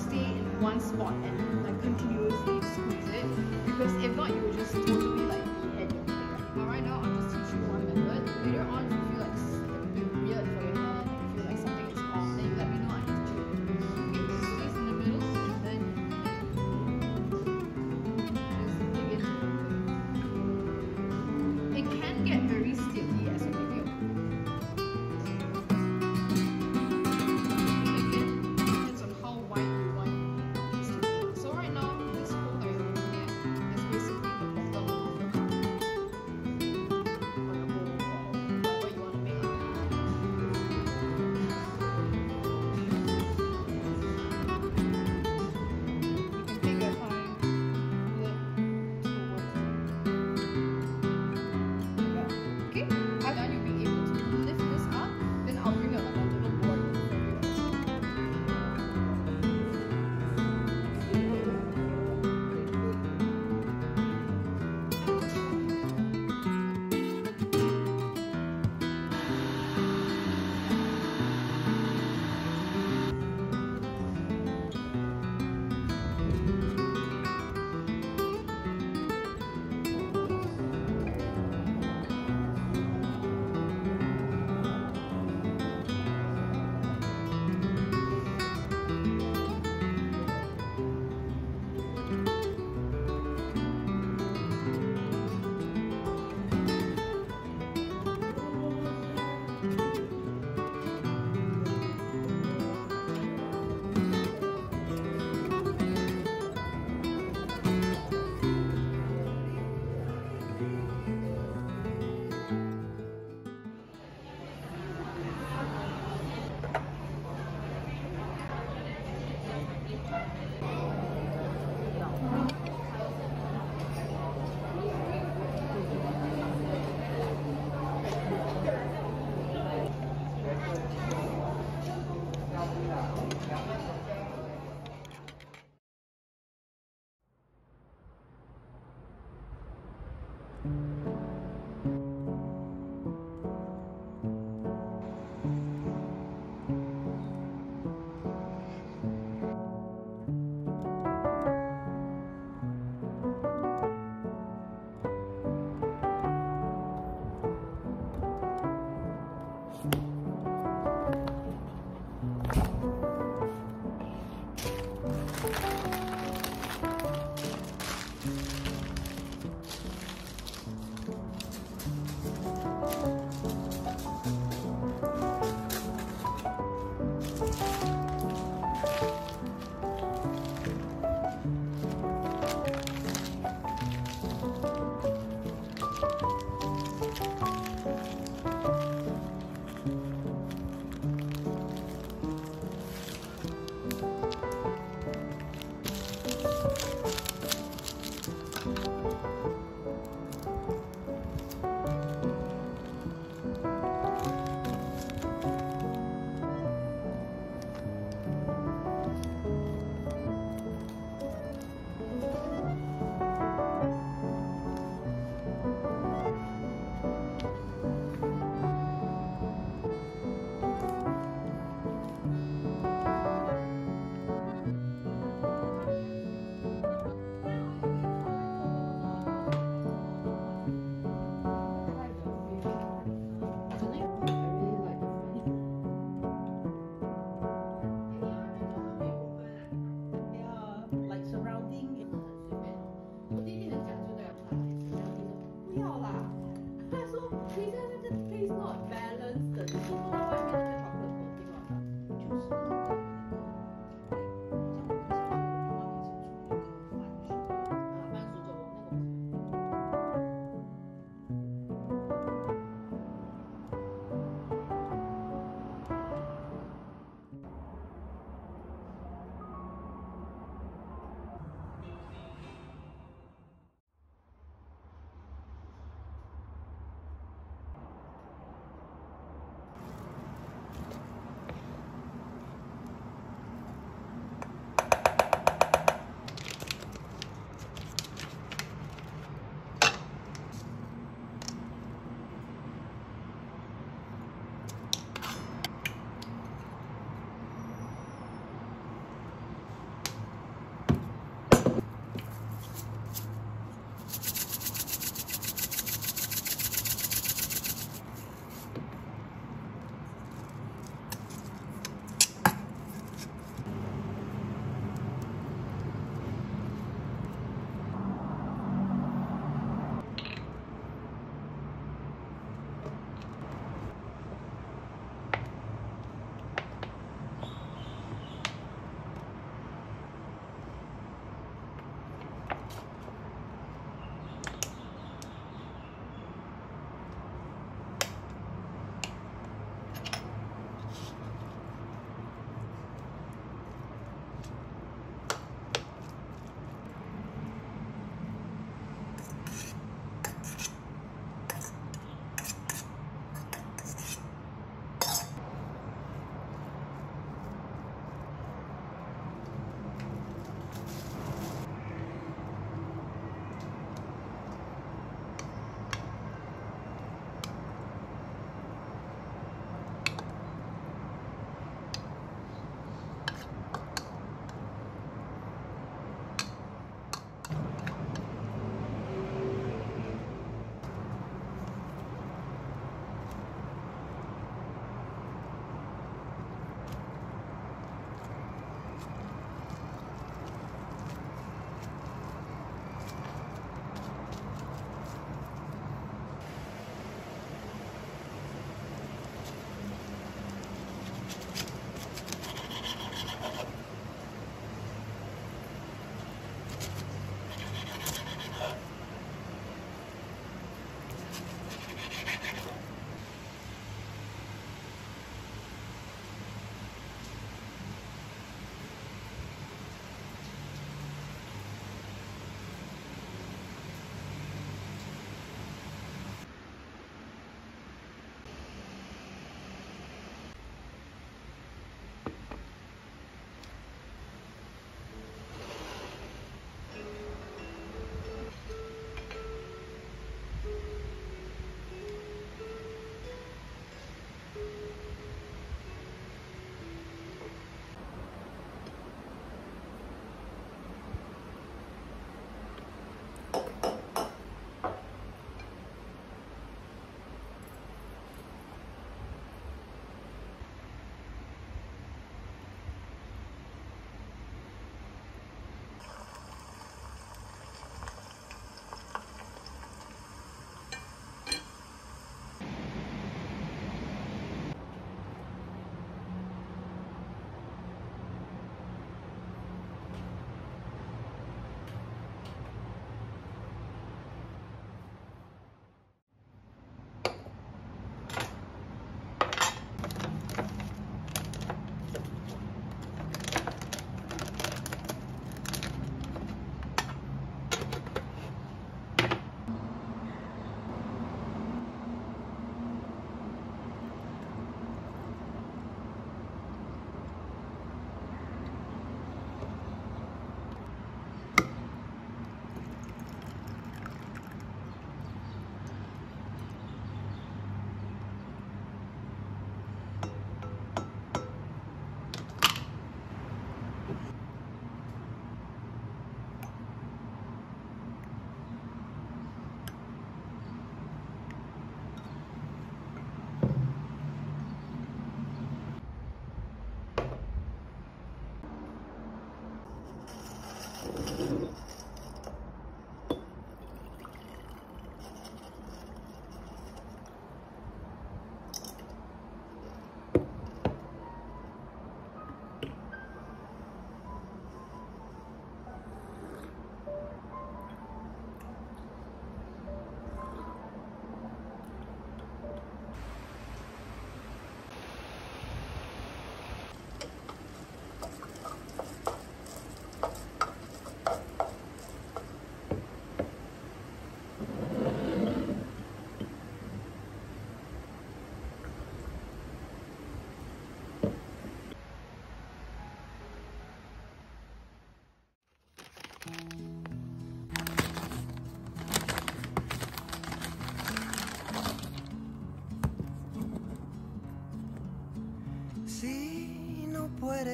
stay in one spot and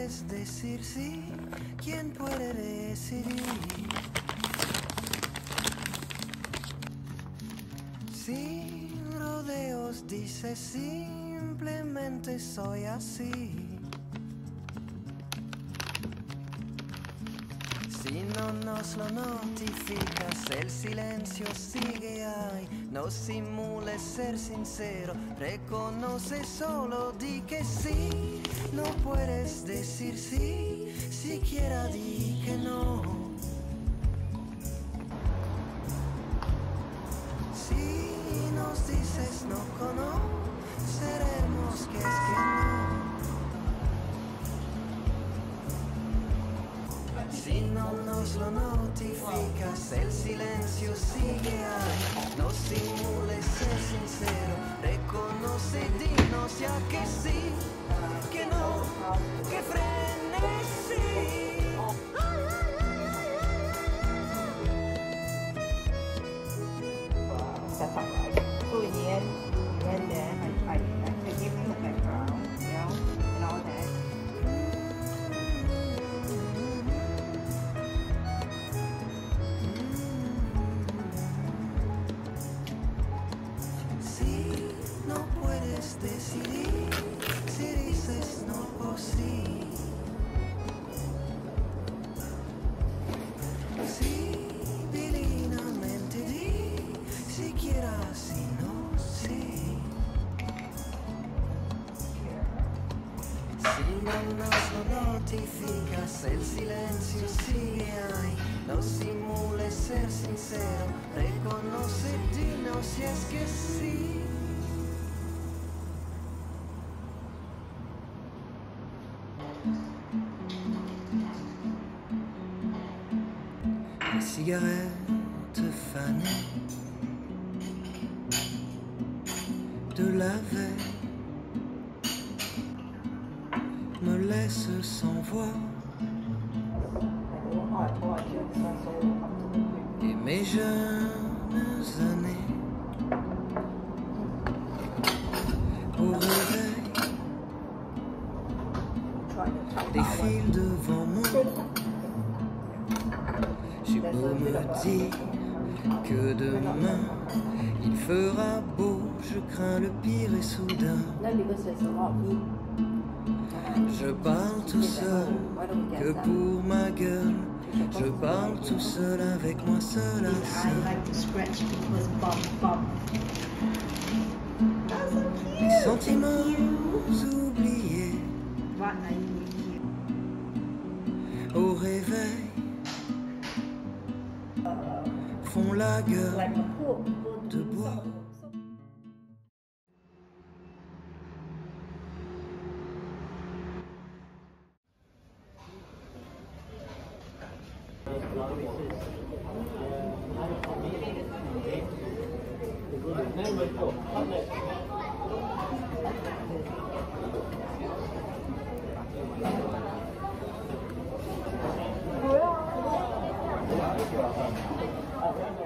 decir sí? ¿Quién puede decidir? Sin rodeos dice simplemente soy así. Si no nos lo notificas, el silencio sigue ahí. No simules ser sincero, reconoce solo, di que sí. No puedes decir sí, siquiera di que no. Si nos dices no conoceremos que es que no. Si no nos lo notificas, el silencio sigue ahí. No simules ser sincero, reconoce, dinos ya que sí, que no, que frenes Si no nos lo notificas, el silencio sigue ahí. No simules ser sincero, reconoce, dinos si es que sí. Les cigarettes fanées de la veille to the point. et mes jeunes années au réveil défilent devant moi. J'ai beau me dire que demain il fera beau, je crains le pire et soudain. Je parle tout seul, que pour ma gueule, je parle tout seul avec moi seul à seul. Les sentiments oubliés au réveil font la gueule de bois. Obrigado.